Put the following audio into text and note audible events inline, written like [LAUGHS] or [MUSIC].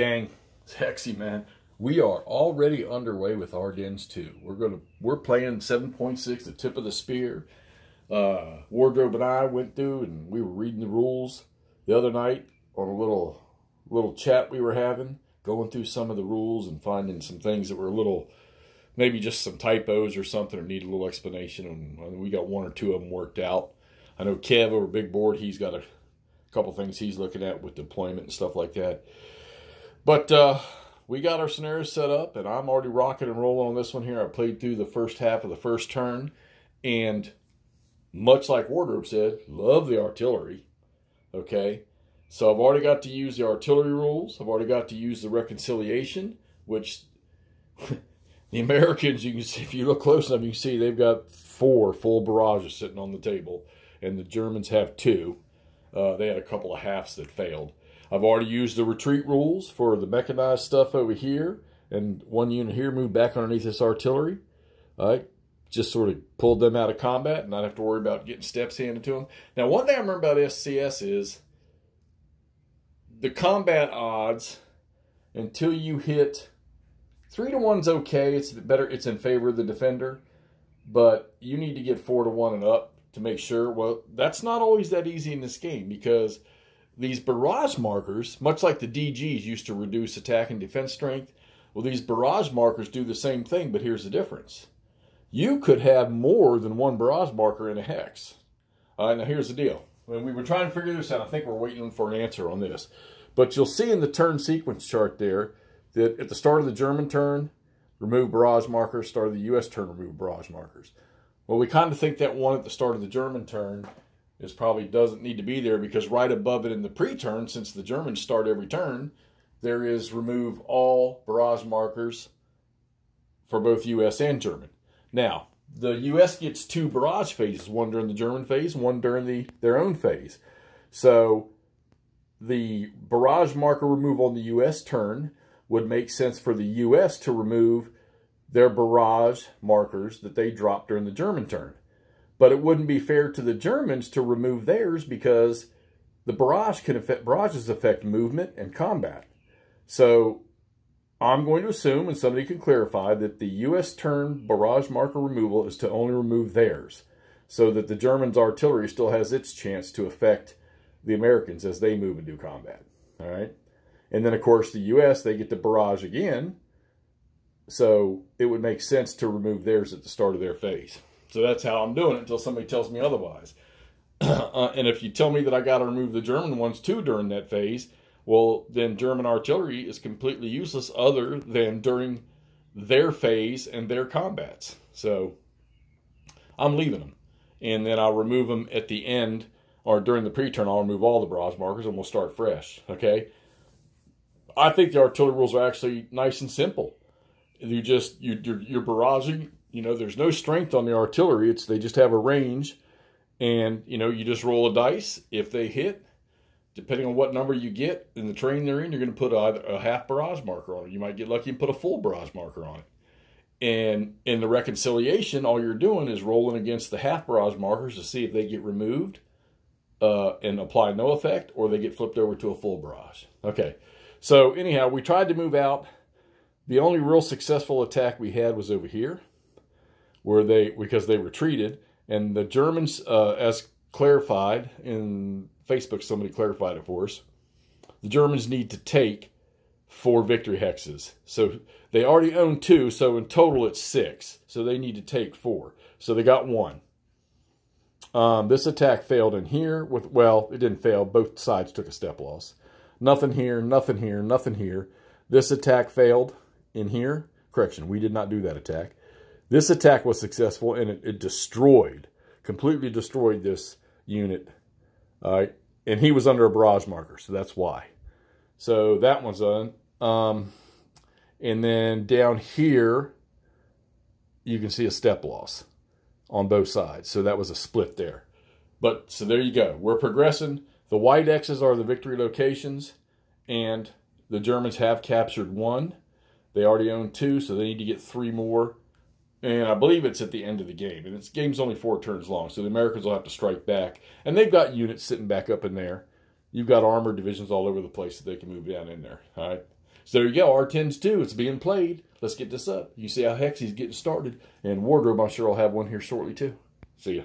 Gang, Hexy man. We are already underway with Ardennes 2. We're gonna we're playing 7.6, the tip of the spear. Uh, Wardrobe and I went through and we were reading the rules the other night on a little little chat we were having, going through some of the rules and finding some things that were a little maybe just some typos or something or need a little explanation. And we got one or two of them worked out. I know Kev over Big Board, he's got a couple things he's looking at with deployment and stuff like that. But uh, we got our scenarios set up, and I'm already rocking and rolling on this one here. I played through the first half of the first turn, and much like Wardrobe said, love the artillery. Okay, so I've already got to use the artillery rules. I've already got to use the reconciliation, which [LAUGHS] the Americans, you can see, if you look close enough, you can see they've got four full barrages sitting on the table, and the Germans have two. Uh, they had a couple of halves that failed. I've already used the retreat rules for the mechanized stuff over here, and one unit here moved back underneath this artillery. I just sort of pulled them out of combat and not have to worry about getting steps handed to them. Now, one thing I remember about SCS is the combat odds until you hit three to one's okay. It's better. It's in favor of the defender, but you need to get four to one and up to make sure. Well, that's not always that easy in this game because these barrage markers, much like the DGs used to reduce attack and defense strength, well, these barrage markers do the same thing, but here's the difference. You could have more than one barrage marker in a hex. Uh, now, here's the deal. When we were trying to figure this out, I think we're waiting for an answer on this. But you'll see in the turn sequence chart there that at the start of the German turn, remove barrage markers, start of the U.S. turn, remove barrage markers. Well, we kind of think that one at the start of the German turn is probably doesn't need to be there because right above it in the pre-turn, since the Germans start every turn, there is remove all barrage markers for both U.S. and German. Now, the U.S. gets two barrage phases, one during the German phase, one during the their own phase. So the barrage marker removal on the U.S. turn would make sense for the U.S. to remove their barrage markers that they dropped during the German turn. But it wouldn't be fair to the Germans to remove theirs because the barrage can affect barrages affect movement and combat. So I'm going to assume, and somebody can clarify, that the U.S. turn barrage marker removal is to only remove theirs, so that the Germans' artillery still has its chance to affect the Americans as they move into combat. All right, and then of course the U.S. they get the barrage again, so it would make sense to remove theirs at the start of their phase. So that's how I'm doing it until somebody tells me otherwise. [CLEARS THROAT] uh, and if you tell me that I got to remove the German ones too during that phase, well, then German artillery is completely useless other than during their phase and their combats. So I'm leaving them. And then I'll remove them at the end or during the pre-turn. I'll remove all the barrage markers and we'll start fresh. Okay. I think the artillery rules are actually nice and simple. You just, you, you're, you're barraging you know, there's no strength on the artillery. It's they just have a range, and you know, you just roll a dice. If they hit, depending on what number you get in the terrain they're in, you're going to put a, a half barrage marker on it. You might get lucky and put a full barrage marker on it. And in the reconciliation, all you're doing is rolling against the half barrage markers to see if they get removed uh, and apply no effect, or they get flipped over to a full barrage. Okay, so anyhow, we tried to move out. The only real successful attack we had was over here where they because they retreated, and the Germans, uh, as clarified in Facebook, somebody clarified it for us. The Germans need to take four victory hexes. So they already own two, so in total it's six. So they need to take four. So they got one. Um, this attack failed in here. With Well, it didn't fail. Both sides took a step loss. Nothing here, nothing here, nothing here. This attack failed in here. Correction, we did not do that attack. This attack was successful and it, it destroyed, completely destroyed this unit. And he was under a barrage marker, so that's why. So that one's done. Um, and then down here, you can see a step loss on both sides. So that was a split there. But so there you go. We're progressing. The white X's are the victory locations, and the Germans have captured one. They already own two, so they need to get three more and I believe it's at the end of the game. And this game's only four turns long, so the Americans will have to strike back. And they've got units sitting back up in there. You've got armored divisions all over the place that they can move down in there. All right. So there you go, Ardennes 2. It's being played. Let's get this up. You see how Hexy's getting started. And Wardrobe, I'm sure, will have one here shortly too. See ya.